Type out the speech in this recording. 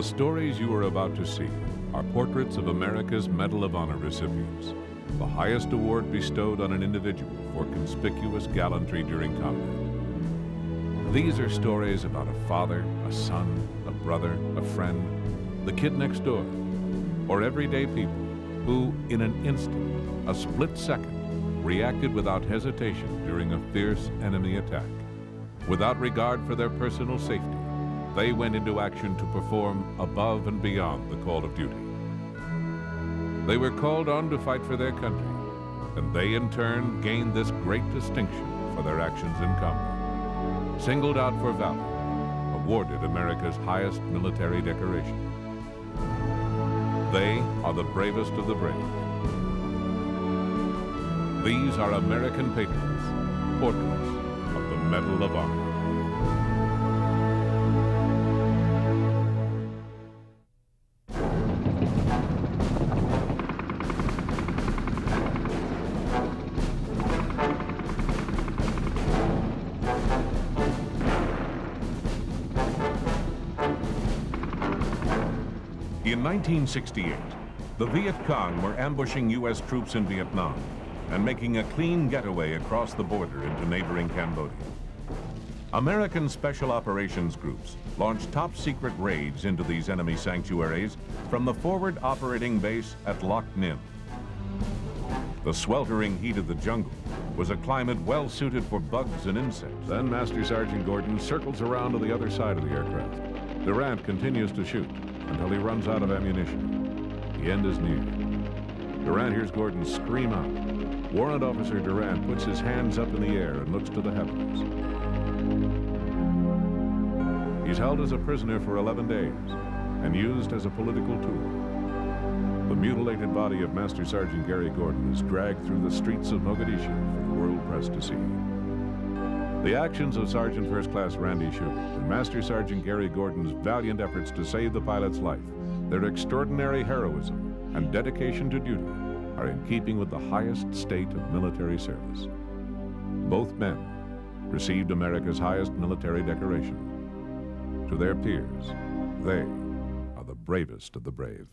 The stories you are about to see are portraits of America's Medal of Honor recipients, the highest award bestowed on an individual for conspicuous gallantry during combat. These are stories about a father, a son, a brother, a friend, the kid next door, or everyday people who, in an instant, a split second, reacted without hesitation during a fierce enemy attack. Without regard for their personal safety, they went into action to perform above and beyond the call of duty. They were called on to fight for their country, and they in turn gained this great distinction for their actions in combat. Singled out for valor, awarded America's highest military decoration. They are the bravest of the brave. These are American patriots, portraits of the Medal of Honor. In 1968, the Viet Cong were ambushing U.S. troops in Vietnam and making a clean getaway across the border into neighboring Cambodia. American Special Operations Groups launched top-secret raids into these enemy sanctuaries from the forward operating base at Loc Ninh. The sweltering heat of the jungle was a climate well suited for bugs and insects. Then Master Sergeant Gordon circles around to the other side of the aircraft. Durant continues to shoot until he runs out of ammunition. The end is near. Durant hears Gordon scream out. Warrant Officer Durant puts his hands up in the air and looks to the heavens. He's held as a prisoner for 11 days and used as a political tool. The mutilated body of Master Sergeant Gary Gordon is dragged through the streets of Mogadishu for the world press to see. The actions of Sergeant First Class Randy Shughart and Master Sergeant Gary Gordon's valiant efforts to save the pilot's life, their extraordinary heroism and dedication to duty are in keeping with the highest state of military service. Both men received America's highest military decoration. To their peers, they are the bravest of the brave.